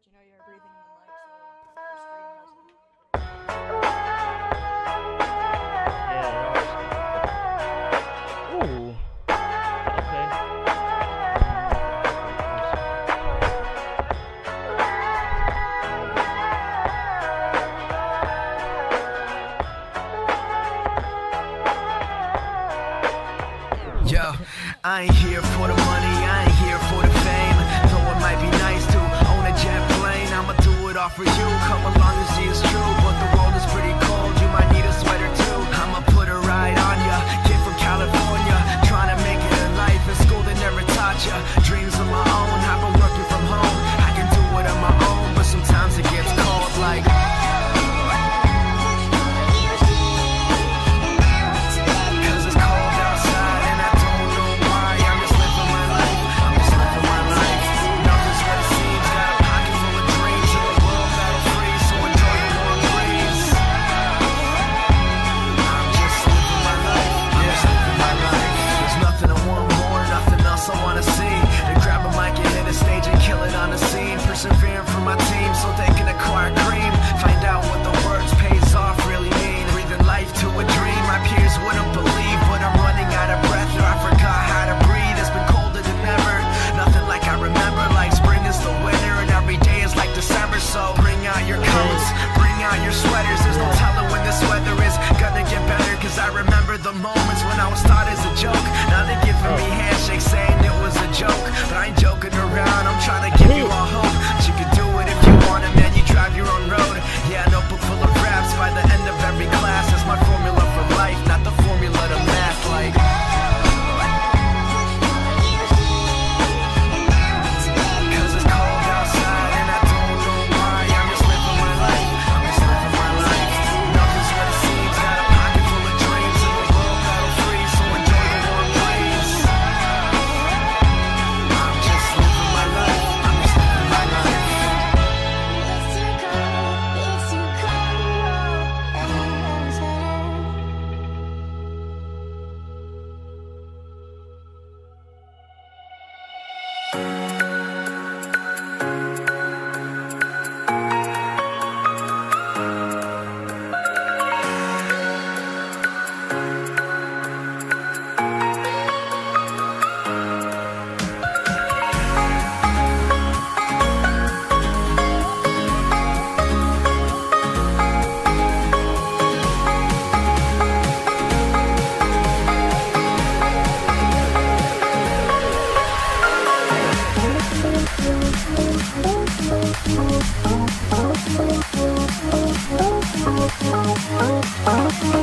let you know you're breathing in the mic, so Ooh. Okay. Yo, I ain't here for the money, Oh, oh, oh,